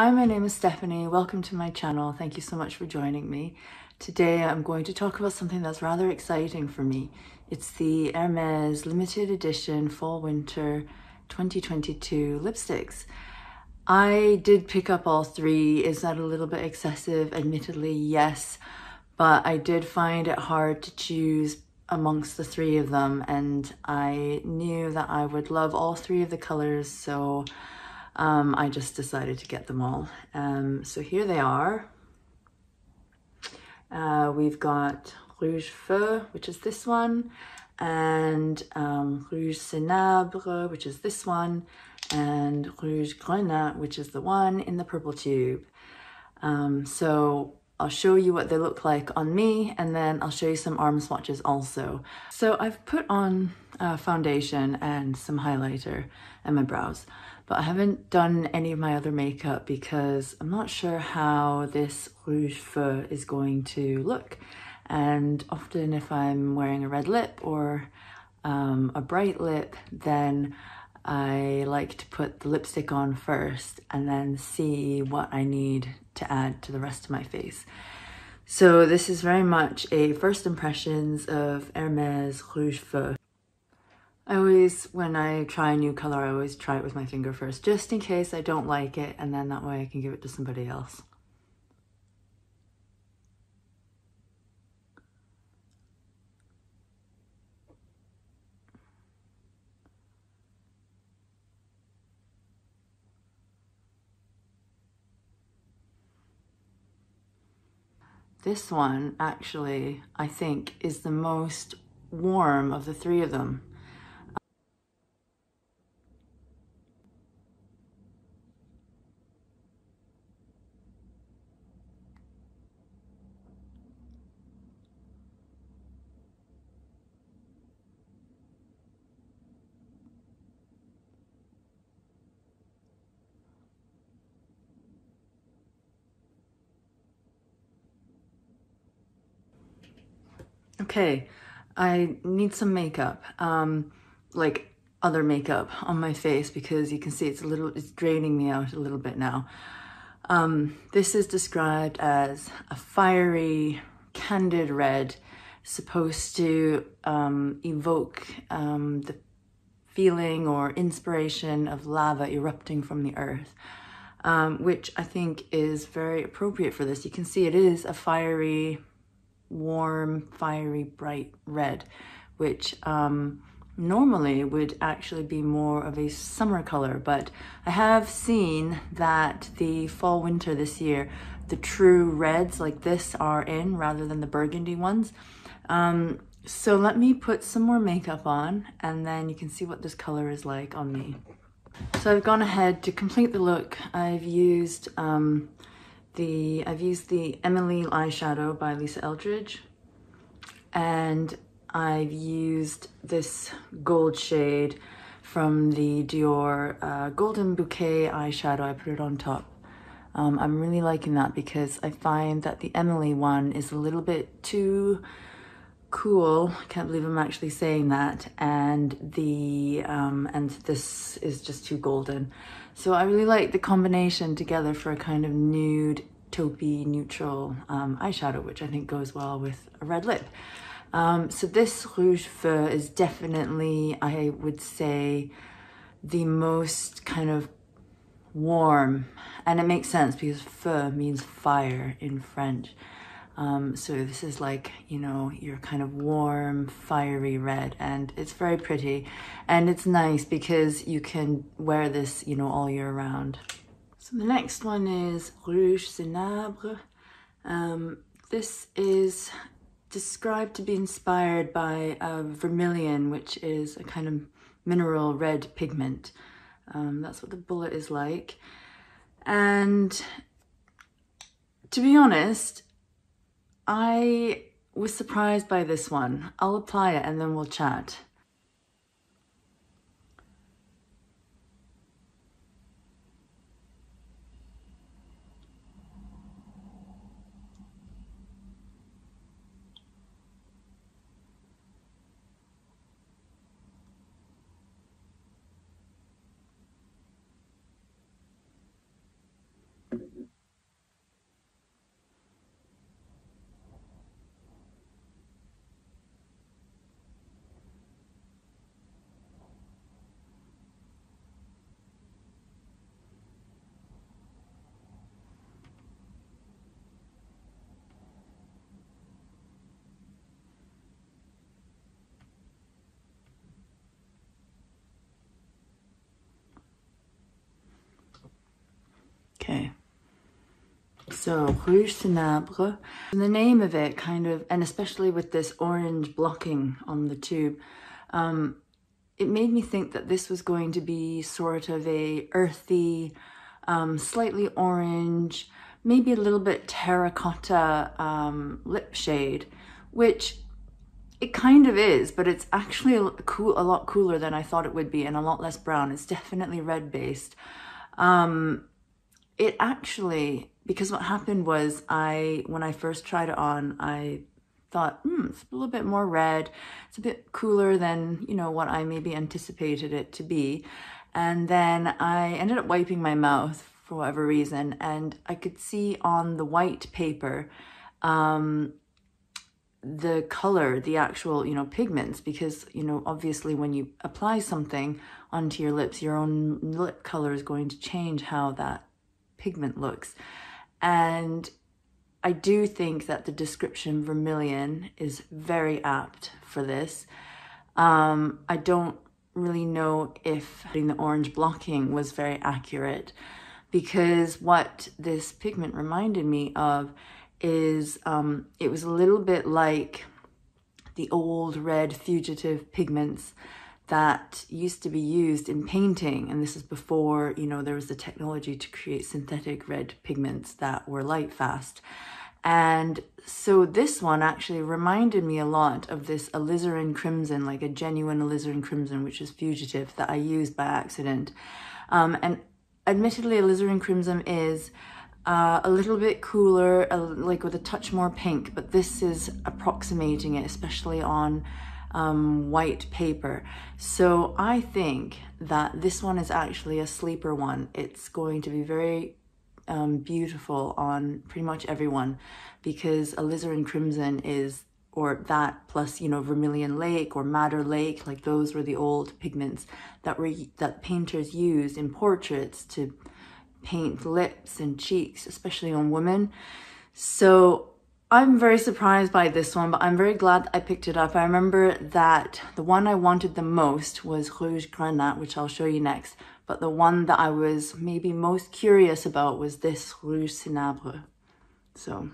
Hi, my name is Stephanie. Welcome to my channel. Thank you so much for joining me. Today I'm going to talk about something that's rather exciting for me. It's the Hermes limited edition fall winter 2022 lipsticks. I did pick up all three. Is that a little bit excessive? Admittedly, yes, but I did find it hard to choose amongst the three of them and I knew that I would love all three of the colors so um, I just decided to get them all. Um, so here they are. Uh, we've got Rouge Feu, which is this one, and um, Rouge Cinabre, which is this one, and Rouge Grenat, which is the one in the purple tube. Um, so I'll show you what they look like on me and then I'll show you some arm swatches also. So I've put on uh, foundation and some highlighter and my brows but I haven't done any of my other makeup because I'm not sure how this Rouge Feu is going to look. And often if I'm wearing a red lip or um, a bright lip, then I like to put the lipstick on first and then see what I need to add to the rest of my face. So this is very much a first impressions of Hermes Rouge Feu. I always, when I try a new color, I always try it with my finger first, just in case I don't like it, and then that way I can give it to somebody else. This one, actually, I think, is the most warm of the three of them. Okay, I need some makeup, um, like other makeup on my face because you can see it's a little, it's draining me out a little bit now. Um, this is described as a fiery, candid red, supposed to um, evoke um, the feeling or inspiration of lava erupting from the earth, um, which I think is very appropriate for this. You can see it is a fiery, warm, fiery, bright red, which um, normally would actually be more of a summer color. But I have seen that the fall winter this year, the true reds like this are in rather than the burgundy ones. Um, so let me put some more makeup on and then you can see what this color is like on me. So I've gone ahead to complete the look. I've used um, the, I've used the Emily eyeshadow by Lisa Eldridge and I've used this gold shade from the Dior uh, Golden Bouquet eyeshadow. I put it on top. Um, I'm really liking that because I find that the Emily one is a little bit too cool. I can't believe I'm actually saying that. And the um, and this is just too golden. So I really like the combination together for a kind of nude, taupey, neutral um, eyeshadow, which I think goes well with a red lip. Um, so this Rouge Feu is definitely, I would say, the most kind of warm. And it makes sense because feu means fire in French. Um, so this is like, you know, your kind of warm, fiery red and it's very pretty. And it's nice because you can wear this, you know, all year round. So the next one is Rouge Cinabre. Um, this is described to be inspired by uh, vermilion, which is a kind of mineral red pigment. Um, that's what the bullet is like. And to be honest, I was surprised by this one. I'll apply it and then we'll chat. Okay. So, Rouge Cinabre. The name of it kind of, and especially with this orange blocking on the tube, um, it made me think that this was going to be sort of a earthy, um, slightly orange, maybe a little bit terracotta um, lip shade, which it kind of is, but it's actually a, cool, a lot cooler than I thought it would be and a lot less brown. It's definitely red based. Um, it actually, because what happened was I, when I first tried it on, I thought, hmm, it's a little bit more red. It's a bit cooler than, you know, what I maybe anticipated it to be. And then I ended up wiping my mouth for whatever reason. And I could see on the white paper, um, the color, the actual, you know, pigments, because, you know, obviously when you apply something onto your lips, your own lip color is going to change how that pigment looks. And I do think that the description vermilion is very apt for this. Um, I don't really know if putting the orange blocking was very accurate because what this pigment reminded me of is um, it was a little bit like the old red fugitive pigments that used to be used in painting and this is before you know there was the technology to create synthetic red pigments that were light fast. And so this one actually reminded me a lot of this alizarin crimson like a genuine alizarin crimson which is fugitive that i used by accident. Um, and admittedly alizarin crimson is uh, a little bit cooler, like with a touch more pink, but this is approximating it, especially on um, white paper. So I think that this one is actually a sleeper one. It's going to be very um, beautiful on pretty much everyone because alizarin crimson is or that plus you know vermilion lake or madder lake like those were the old pigments that were that painters used in portraits to paint lips and cheeks, especially on women. So I'm very surprised by this one, but I'm very glad I picked it up. I remember that the one I wanted the most was Rouge Grenat, which I'll show you next. But the one that I was maybe most curious about was this Rouge Cinabre. So,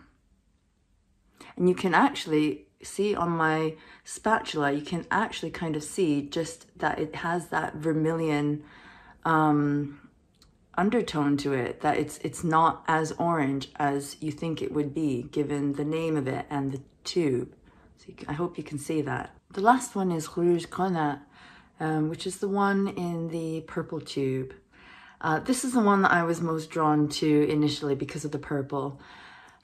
and you can actually see on my spatula, you can actually kind of see just that it has that vermilion um, undertone to it that it's it's not as orange as you think it would be given the name of it and the tube. So I hope you can see that. The last one is Rouge Grenat, um, which is the one in the purple tube. Uh, this is the one that I was most drawn to initially because of the purple.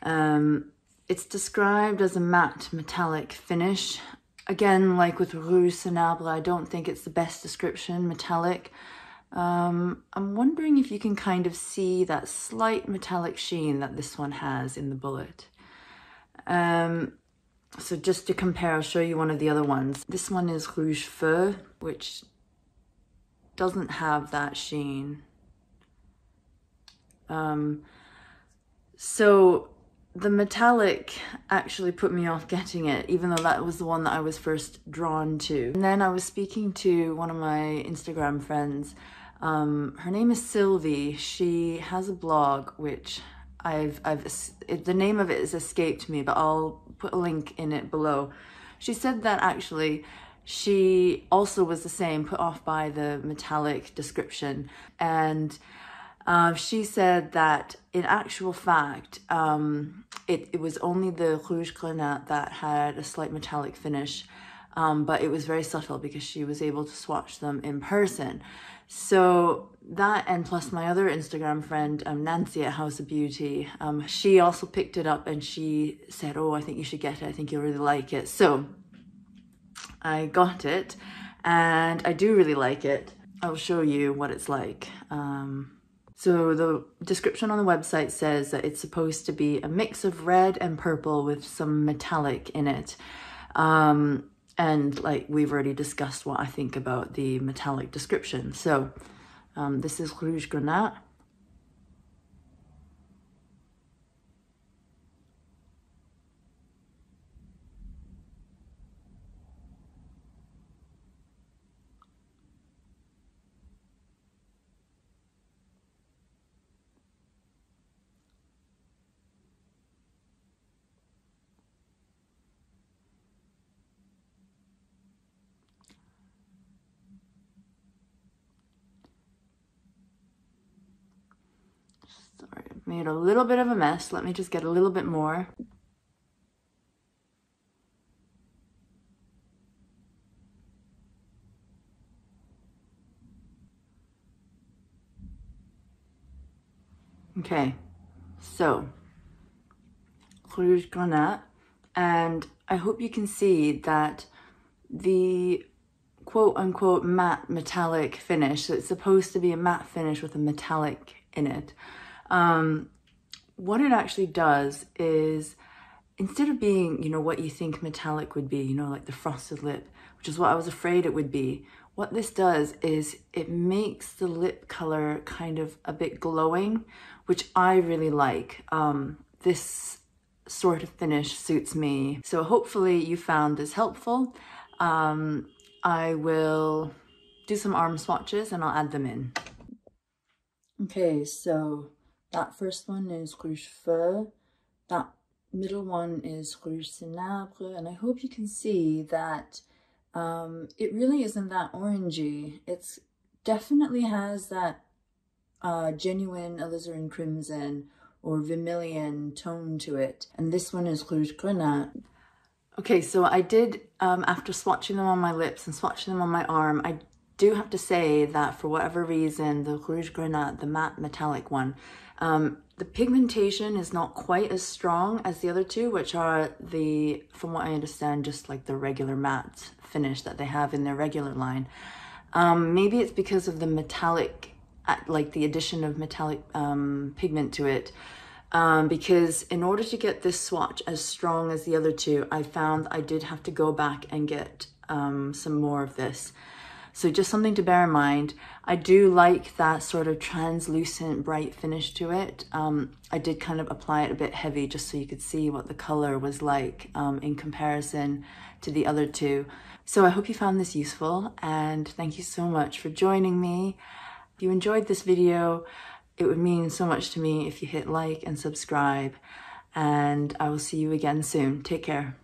Um, it's described as a matte metallic finish. Again, like with Rouge Cinabre, I don't think it's the best description, metallic. Um, I'm wondering if you can kind of see that slight metallic sheen that this one has in the bullet. Um, so just to compare, I'll show you one of the other ones. This one is Rouge Feu, which doesn't have that sheen. Um, so the metallic actually put me off getting it, even though that was the one that I was first drawn to. And then I was speaking to one of my Instagram friends um, her name is Silvy. She has a blog which I've, I've, it, the name of it has escaped me, but I'll put a link in it below. She said that actually she also was the same, put off by the metallic description. And uh, she said that in actual fact, um, it, it was only the Rouge Grenat that had a slight metallic finish, um, but it was very subtle because she was able to swatch them in person. So that and plus my other Instagram friend, um, Nancy at House of Beauty, um, she also picked it up and she said, oh, I think you should get it. I think you'll really like it. So I got it and I do really like it. I'll show you what it's like. Um, so the description on the website says that it's supposed to be a mix of red and purple with some metallic in it. Um, and like we've already discussed what I think about the metallic description. So um, this is Rouge Grenat. Made a little bit of a mess. Let me just get a little bit more. Okay, so Rouge Grenat, and I hope you can see that the quote unquote matte metallic finish, so it's supposed to be a matte finish with a metallic in it. Um, what it actually does is instead of being, you know, what you think metallic would be, you know, like the frosted lip, which is what I was afraid it would be, what this does is it makes the lip color kind of a bit glowing, which I really like. Um, this sort of finish suits me. So hopefully you found this helpful. Um, I will do some arm swatches and I'll add them in. Okay, so that first one is Rouge Feu. That middle one is Rouge Cinabre. And I hope you can see that um, it really isn't that orangey. It's definitely has that uh, genuine alizarin crimson or vermilion tone to it. And this one is Rouge Grenat. Okay, so I did, um, after swatching them on my lips and swatching them on my arm, I do have to say that for whatever reason, the Rouge Grenat, the matte metallic one, um, the pigmentation is not quite as strong as the other two, which are the, from what I understand, just like the regular matte finish that they have in their regular line. Um, maybe it's because of the metallic, uh, like the addition of metallic um, pigment to it. Um, because in order to get this swatch as strong as the other two, I found I did have to go back and get um, some more of this. So just something to bear in mind. I do like that sort of translucent bright finish to it. Um, I did kind of apply it a bit heavy just so you could see what the color was like um, in comparison to the other two. So I hope you found this useful and thank you so much for joining me. If you enjoyed this video, it would mean so much to me if you hit like and subscribe and I will see you again soon. Take care.